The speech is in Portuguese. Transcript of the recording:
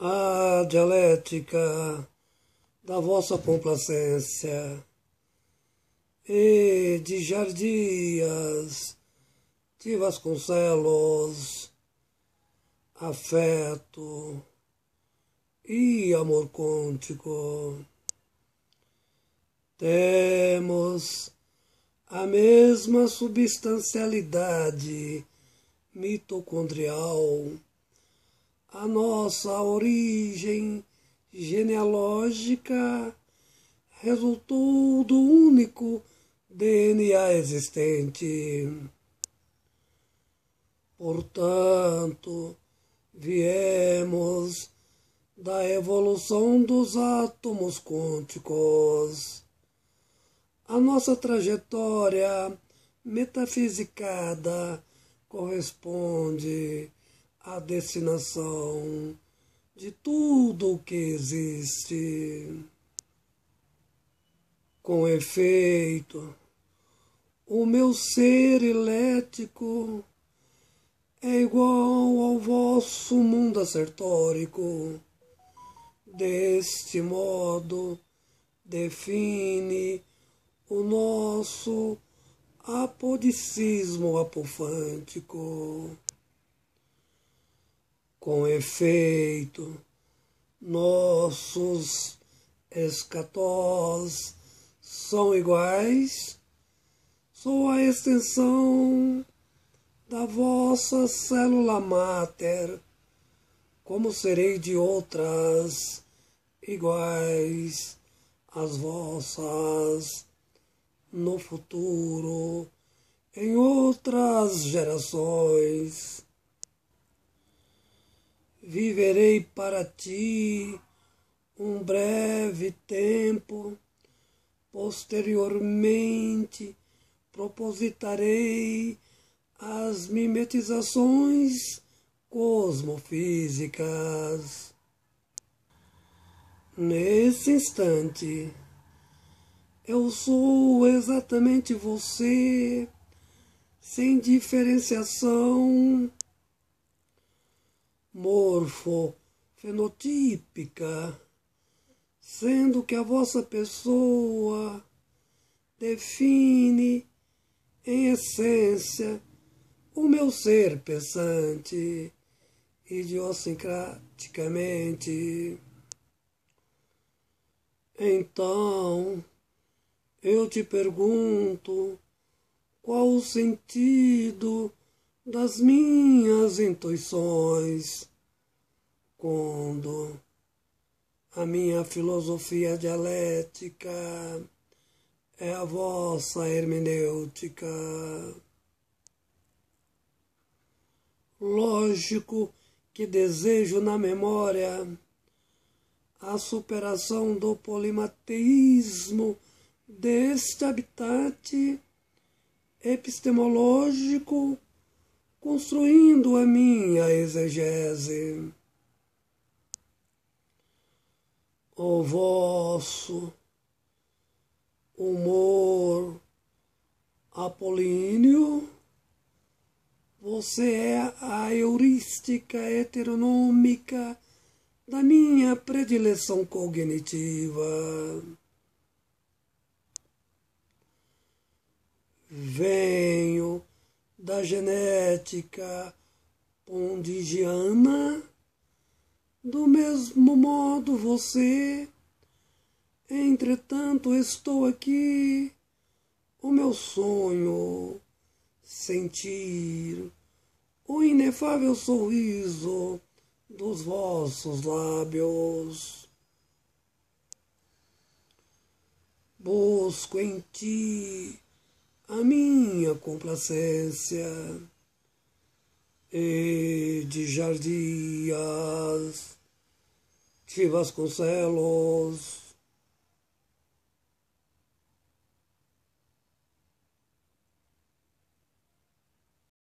a dialética da vossa complacência e de Jardias, de Vasconcelos, afeto e amor quântico. Temos a mesma substancialidade mitocondrial a nossa origem genealógica resultou do único DNA existente. Portanto, viemos da evolução dos átomos quânticos. A nossa trajetória metafisicada corresponde a destinação de tudo o que existe. Com efeito, o meu ser elétrico é igual ao vosso mundo acertórico. Deste modo, define o nosso apodicismo apofântico. Com efeito, nossos escatós são iguais, sou a extensão da vossa célula máter, como serei de outras iguais às vossas no futuro, em outras gerações viverei para ti um breve tempo, posteriormente propositarei as mimetizações cosmofísicas. Nesse instante, eu sou exatamente você, sem diferenciação morfo-fenotípica, sendo que a vossa pessoa define, em essência, o meu ser pensante, idiosincraticamente. Então, eu te pergunto, qual o sentido das minhas intuições, quando a minha filosofia dialética é a vossa hermenêutica. Lógico que desejo na memória a superação do polimateísmo deste habitat epistemológico construindo a minha exegese. O vosso humor apolíneo, você é a heurística heteronômica da minha predileção cognitiva. Venho da genética pondigiana, do mesmo modo você, entretanto, estou aqui, o meu sonho, sentir o inefável sorriso dos vossos lábios. Busco em ti a minha complacência e de Jardias, de Vasconcelos,